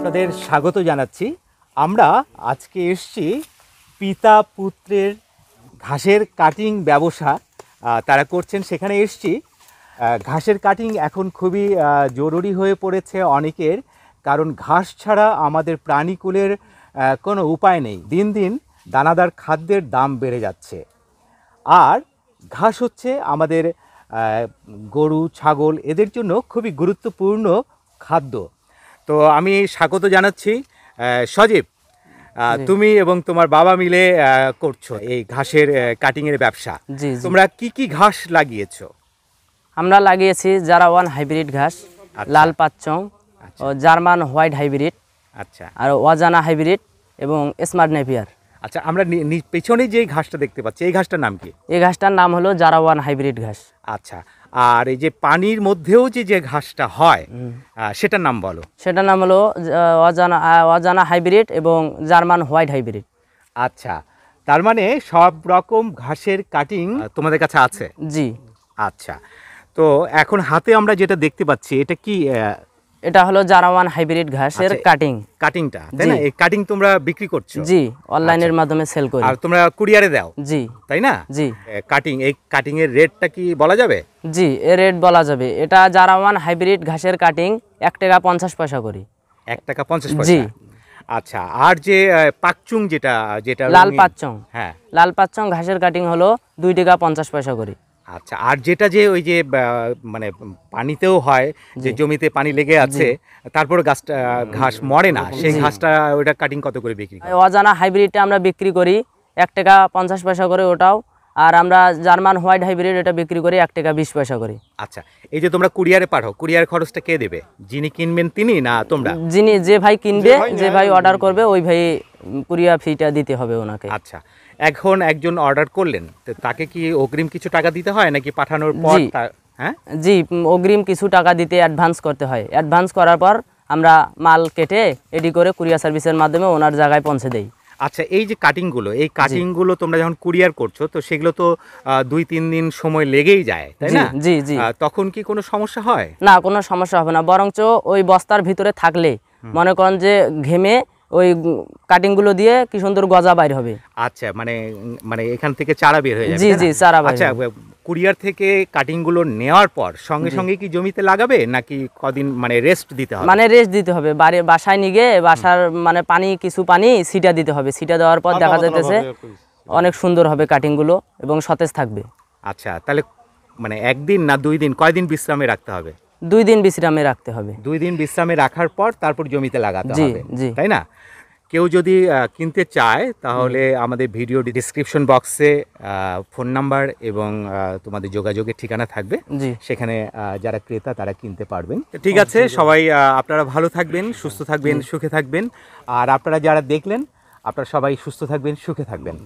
আপনাদের স্বাগত জানাচ্ছি। আমরা আজকে এসছি পিতা পুত্রের ঘাসের কাটিং ব্যবসা তারা করছেন। সেখানে এসছি। ঘাসের কাটিং এখন খুবই জরুরি হয়ে পড়েছে অনেকের, কারণ ঘাস ছাড়া আমাদের প্রাণীকুলের কোনো উপায় নেই। দিন দিন দানাদার খাদ্যের দাম বেড়ে যাচ্ছে। আর ঘাস হচ্ছে আমাদের গরু, ছাগল, এদের জন্য খুবই গুরুত্বপূর্ণ খাদ্য। তো আমি স্বাগত জানাচ্ছি সজীব তুমি এবং তোমার বাবা মিলে করছ এই ঘাসের কাটিংয়ের ব্যবসা। জি জি। তোমরা কি কি ঘাস লাগিয়েছো? আমরা লাগিয়েছি যারা ওয়ান হাইব্রিড ঘাস আচ্ছা। লাল পাচ্চং ও জার্মান হোয়াইট হাইব্রিড আচ্ছা। আর অজানা হাইব্রিড এবং স্মার্ট নেপিয়ার আচ্ছা আমরা পেছনে যে ঘাসটা দেখতে পাচ্ছি এই ঘাসটার নাম কি? এই ঘাসটার নাম হলো জারা ওয়ান হাইব্রিড ঘাস। আচ্ছা। আর এই যে পানির মধ্যেও যে যে ঘাসটা হয় সেটার নাম বলো। সেটার নাম হলো অজানা অজানা হাইব্রিড এবং জার্মান হোয়াইট হাইব্রিড। আচ্ছা তার মানে সব রকম ঘাসের কাটিং তোমাদের কাছে আছে? জি। আচ্ছা তো এখন হাতে আমরা যেটা দেখতে পাচ্ছি এটা কি এটা হলো জারা ওয়ান হাইব্রিড ঘাসের আচ্ছা, কাটিং কাটিংটা তাই না? এই কাটিং তোমরা বিক্রি করছ? জি অনলাইনের মাধ্যমে সেল করি। আর তোমরা কুরিয়ারে দাও? জি। তাই না? জি। কাটিং এই কাটিং এর রেটটা কি বলা যাবে? জি এ রেট বলা যাবে। এটা জারা ওয়ান হাইব্রিড ঘাসের কাটিং এক টাকা পঞ্চাশ পয়সা করি। এক টাকা পঞ্চাশ জি। আচ্ছা আর যে পাকচুং যেটা যেটা লাল পাচ্চং হ্যাঁ। লাল পাচ্চং ঘাসের কাটিং হলো দুই টাকা পঞ্চাশ পয়সা করি। আচ্ছা আর যেটা যে ওই যে মানে পানিতেও হয় যে জমিতে পানি লেগে আছে তারপর গাছটা ঘাস মরে না সেই ঘাসটা ওটা কাটিং কত করে বিক্রি অজানা হাইব্রিডটা আমরা বিক্রি করি এক টাকা পঞ্চাশ পয়সা করে ওটাও আর আমরা জার্মান হোয়াইট হাইব্রিড এটা বিক্রি করি এক টাকা বিশ পয়সা করি। আচ্ছা এই যে তোমরা কুরিয়ারে পাঠাও কুরিয়ার খরচটা কে দেবে? যিনি কিনবেন তিনি না তোমরা? যিনি যে ভাই কিনবে যে ভাই অর্ডার করবে ওই ভাই কুরিয়া ফিটা দিতে হবে ওনাকে। আচ্ছা এখন একজন অর্ডার করলেন তো তাকে কি অগ্রিম কিছু টাকা দিতে হয় নাকি পাঠানোর পর হ্যাঁ? জি অগ্রিম কিছু টাকা দিতে অ্যাডভান্স করতে হয়। অ্যাডভান্স করার পর আমরা মাল কেটে এডি করে কুরিয়া সার্ভিসের মাধ্যমে ওনার জায়গায় পৌঁছে দেই। আচ্ছা এই যে কাটিংগুলো এই কাটিংগুলো তোমরা যখন কুরিয়ার করছ তো সেগুলো তো দুই তিন দিন সময় লেগেই যায় তাই না? জি জি। তখন কি কোনো সমস্যা হয়? না কোনো সমস্যা হবে না বরঞ্চ ওই বস্তার ভিতরে থাকলে মনে করেন যে ঘেমে ওই কাটিংগুলো দিয়ে কি সুন্দর গজা বাইর হবে। আচ্ছা মানে মানে এখান থেকে চারা বের হয়ে যাবে জি, জি, চারা বের আচ্ছা কুরিয়ার থেকে কাটিংগুলো নেওয়ার পর সঙ্গে সঙ্গে কি জমিতে লাগাবে নাকি কদিন মানে রেস্ট দিতে হবে? মানে রেস্ট দিতে হবে বাড়ি বাসায় নিয়ে গিয়ে বাসার মানে পানি কিছু পানি সিটা দিতে হবে। সিটা দেওয়ার পর দেখা যাইতেছে অনেক সুন্দর হবে কাটিংগুলো এবং সতেজ থাকবে। আচ্ছা তাহলে মানে একদিন না দুই দিন কয়দিন বিশ্রামে রাখতে হবে? দুই দিন বিশ্রামে রাখতে হবে। দুই দিন বিশ্রামে রাখার পর তারপর জমিতে লাগাতে হবে। জি। তাই না? কেউ যদি কিনতে চায় তাহলে আমাদের ভিডিও ডিসক্রিপশন বক্সে ফোন নাম্বার এবং তোমাদের যোগাযোগের ঠিকানা থাকবে। সেখানে যারা ক্রেতা তারা কিনতে পারবেন। ঠিক আছে সবাই আপনারা ভালো থাকবেন সুস্থ থাকবেন সুখে থাকবেন। আর আপনারা যারা দেখলেন আপনারা সবাই সুস্থ থাকবেন সুখে থাকবেন।